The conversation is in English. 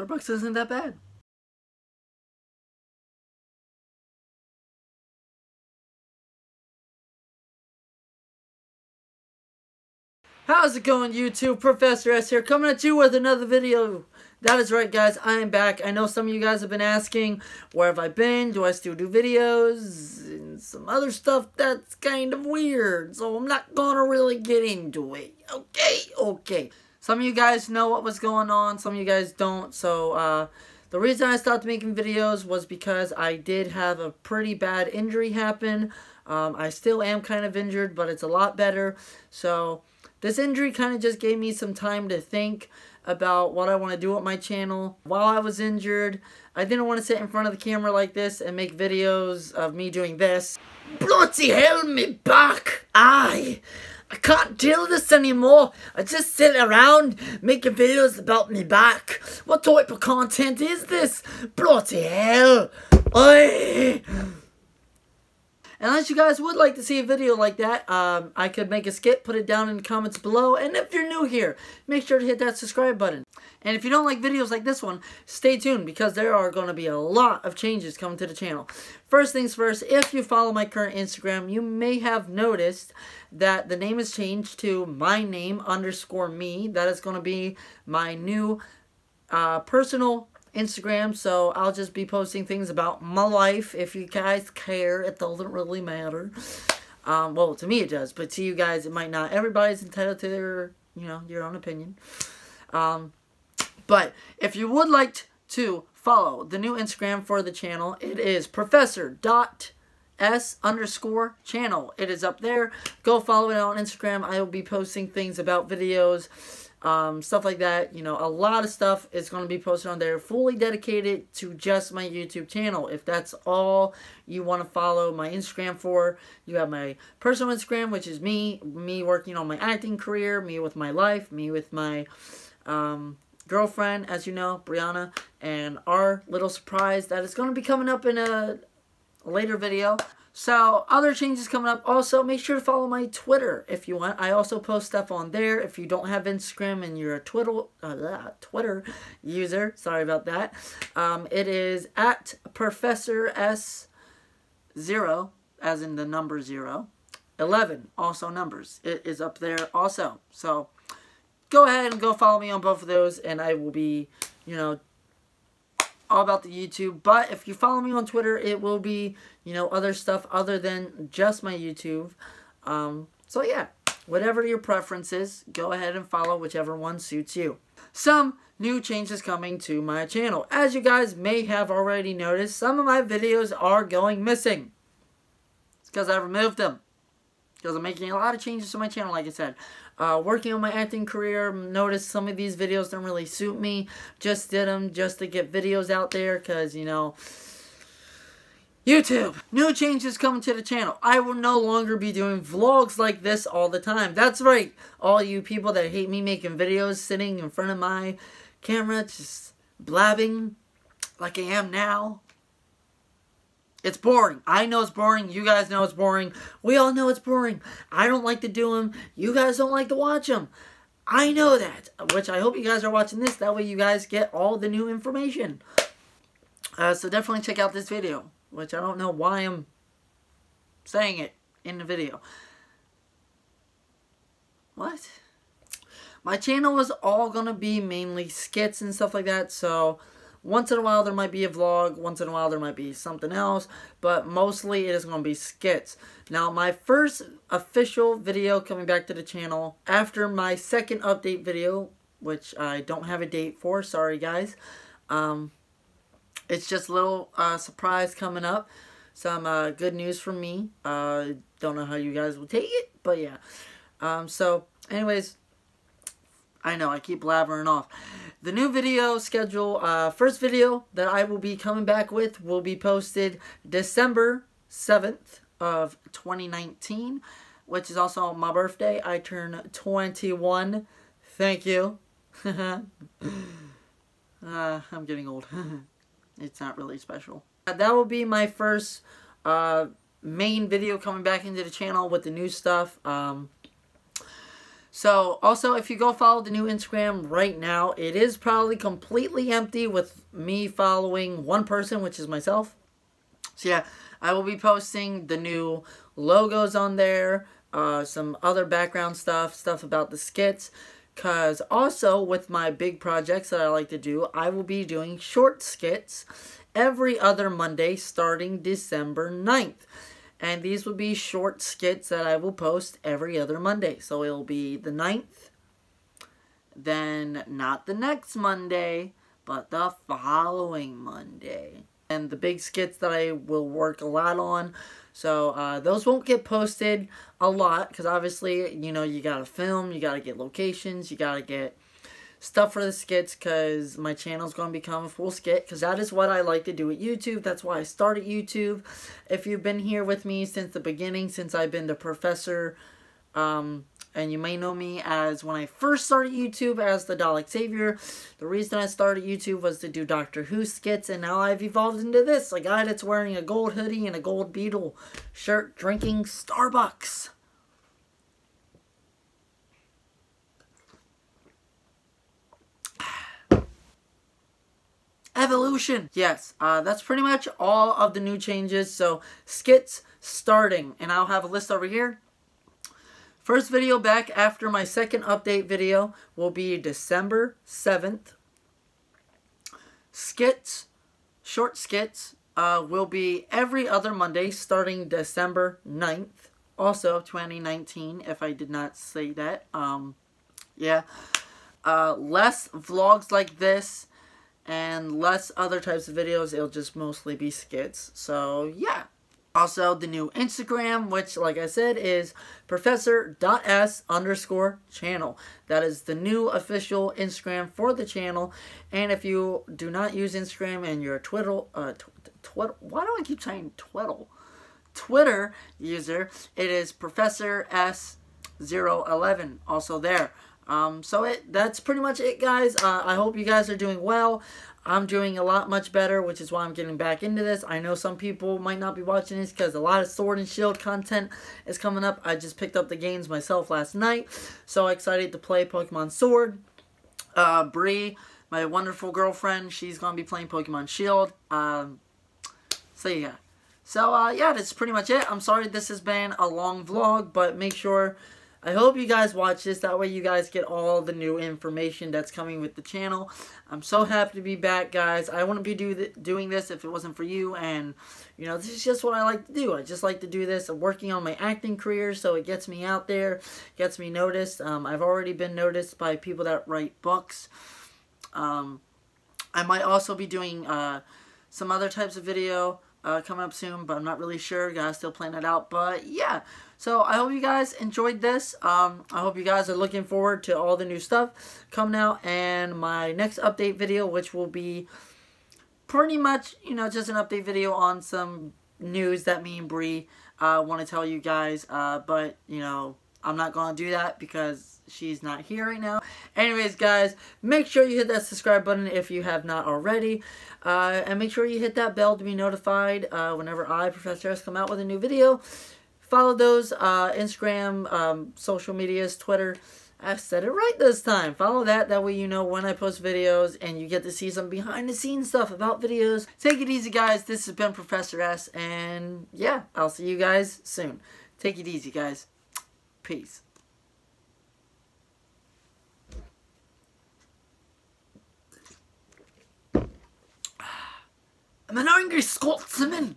Starbucks isn't that bad. How's it going YouTube? Professor S here coming at you with another video. That is right guys, I am back. I know some of you guys have been asking, where have I been? Do I still do videos? And some other stuff that's kind of weird. So I'm not gonna really get into it. Okay, okay. Some of you guys know what was going on, some of you guys don't. So uh, the reason I stopped making videos was because I did have a pretty bad injury happen. Um, I still am kind of injured, but it's a lot better. So this injury kind of just gave me some time to think about what I want to do with my channel. While I was injured, I didn't want to sit in front of the camera like this and make videos of me doing this. Bloody hell, me back! Aye! I can't deal with this anymore. I just sit around making videos about me back. What type of content is this? Bloody hell! Aye! Unless you guys would like to see a video like that, um, I could make a skit, put it down in the comments below. And if you're new here, make sure to hit that subscribe button. And if you don't like videos like this one, stay tuned because there are going to be a lot of changes coming to the channel. First things first, if you follow my current Instagram, you may have noticed that the name has changed to my name underscore me. That is going to be my new uh, personal Instagram, so I'll just be posting things about my life. If you guys care, it doesn't really matter. Um, well, to me it does, but to you guys it might not. Everybody's entitled to their, you know, your own opinion. Um, but if you would like to follow the new Instagram for the channel, it is professor dot S underscore channel. It is up there. Go follow it on Instagram. I will be posting things about videos, um, stuff like that. You know, a lot of stuff is going to be posted on there, fully dedicated to just my YouTube channel. If that's all you want to follow my Instagram for, you have my personal Instagram, which is me, me working on my acting career, me with my life, me with my um, girlfriend, as you know, Brianna, and our little surprise that is going to be coming up in a later video. So, other changes coming up. Also, make sure to follow my Twitter if you want. I also post stuff on there. If you don't have Instagram and you're a Twitter, uh, Twitter user, sorry about that. Um, it is at Professor S0, as in the number 0. 11, also numbers. It is up there also. So, go ahead and go follow me on both of those, and I will be, you know, all about the YouTube. But if you follow me on Twitter, it will be, you know, other stuff other than just my YouTube. Um, so yeah, whatever your preference is, go ahead and follow whichever one suits you. Some new changes coming to my channel. As you guys may have already noticed, some of my videos are going missing. It's because I removed them. Because I'm making a lot of changes to my channel, like I said. Uh, working on my acting career, noticed some of these videos don't really suit me. Just did them just to get videos out there because, you know, YouTube, new changes coming to the channel. I will no longer be doing vlogs like this all the time. That's right, all you people that hate me making videos sitting in front of my camera just blabbing like I am now. It's boring. I know it's boring. You guys know it's boring. We all know it's boring. I don't like to do them. You guys don't like to watch them. I know that. Which I hope you guys are watching this. That way you guys get all the new information. Uh, so definitely check out this video. Which I don't know why I'm saying it in the video. What? My channel is all going to be mainly skits and stuff like that. So once in a while there might be a vlog, once in a while there might be something else, but mostly it is going to be skits. Now my first official video coming back to the channel after my second update video, which I don't have a date for, sorry guys. Um, it's just a little uh, surprise coming up. Some uh, good news from me. Uh, don't know how you guys will take it, but yeah. Um, so anyways, I know I keep blabbering off. The new video schedule, uh, first video that I will be coming back with will be posted December 7th of 2019, which is also my birthday. I turn 21. Thank you. uh, I'm getting old. it's not really special. Uh, that will be my first uh, main video coming back into the channel with the new stuff. Um, So, also, if you go follow the new Instagram right now, it is probably completely empty with me following one person, which is myself. So, yeah, I will be posting the new logos on there, uh, some other background stuff, stuff about the skits. Because also, with my big projects that I like to do, I will be doing short skits every other Monday starting December 9th. And these will be short skits that I will post every other Monday. So it'll be the 9th, then not the next Monday, but the following Monday. And the big skits that I will work a lot on. So uh, those won't get posted a lot because obviously, you know, you gotta film, you gotta get locations, you gotta get stuff for the skits because my channel is going to become a full skit because that is what I like to do at YouTube. That's why I started YouTube. If you've been here with me since the beginning, since I've been the professor, um, and you may know me as when I first started YouTube as the Dalek Savior. The reason I started YouTube was to do Doctor Who skits, and now I've evolved into this. A guy that's wearing a gold hoodie and a gold beetle shirt drinking Starbucks. Evolution. Yes, uh, that's pretty much all of the new changes. So, skits starting. And I'll have a list over here. First video back after my second update video will be December 7th. Skits, short skits, uh, will be every other Monday starting December 9th. Also 2019, if I did not say that. Um, yeah. Uh, less vlogs like this and less other types of videos. It'll just mostly be skits. So, yeah. Also, the new Instagram, which, like I said, is professor.s underscore channel. That is the new official Instagram for the channel. And if you do not use Instagram and you're a twiddle, uh, tw why do I keep saying twiddle? Twitter user, it is professor S011, also there. Um, so it that's pretty much it, guys. Uh, I hope you guys are doing well. I'm doing a lot much better, which is why I'm getting back into this. I know some people might not be watching this because a lot of Sword and Shield content is coming up. I just picked up the games myself last night. So excited to play Pokemon Sword. Uh, Bree, my wonderful girlfriend, she's going to be playing Pokemon Shield. Um, so yeah. So uh, yeah, that's pretty much it. I'm sorry this has been a long vlog, but make sure I hope you guys watch this. That way you guys get all the new information that's coming with the channel. I'm so happy to be back, guys. I wouldn't be do th doing this if it wasn't for you. And, you know, this is just what I like to do. I just like to do this. I'm working on my acting career, so it gets me out there, gets me noticed. Um, I've already been noticed by people that write books. Um, I might also be doing uh, some other types of video uh, coming up soon, but I'm not really sure. Gotta still plan it out. But yeah, so I hope you guys enjoyed this. Um, I hope you guys are looking forward to all the new stuff coming out and my next update video, which will be pretty much, you know, just an update video on some news that me and Bree uh, want to tell you guys. Uh, but, you know, I'm not going to do that because she's not here right now. Anyways, guys, make sure you hit that subscribe button if you have not already. Uh, and make sure you hit that bell to be notified uh, whenever I, Professor S, come out with a new video. Follow those uh, Instagram, um, social medias, Twitter. I said it right this time. Follow that. That way you know when I post videos and you get to see some behind the scenes stuff about videos. Take it easy, guys. This has been Professor S. And yeah, I'll see you guys soon. Take it easy, guys. Peace. I'm an angry Scotsman.